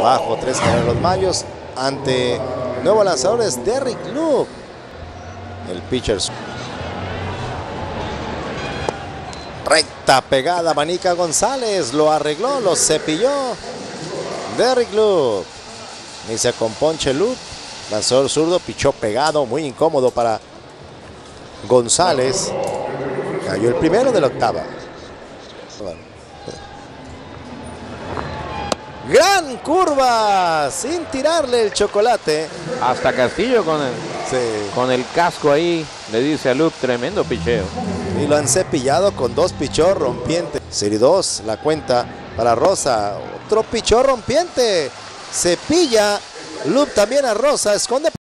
Abajo, tres los mayos ante nuevos lanzadores Derrick Luke. El pitcher. Recta pegada, Manica González. Lo arregló, lo cepilló. Derrick Luke. Ni se componche Luke. Lanzador zurdo, pichó pegado, muy incómodo para González. Cayó el primero de la octava. Gran curva, sin tirarle el chocolate. Hasta Castillo con el, Sí. con el casco ahí le dice a Luke, tremendo picheo. Y lo han cepillado con dos pichos rompientes. Serie 2, la cuenta para Rosa. Otro pichón rompiente. Cepilla. Loop también a Rosa. Esconde.